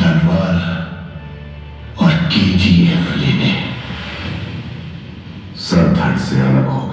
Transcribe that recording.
तलवार और केजीएफ लेने सरधड़ से अलग हो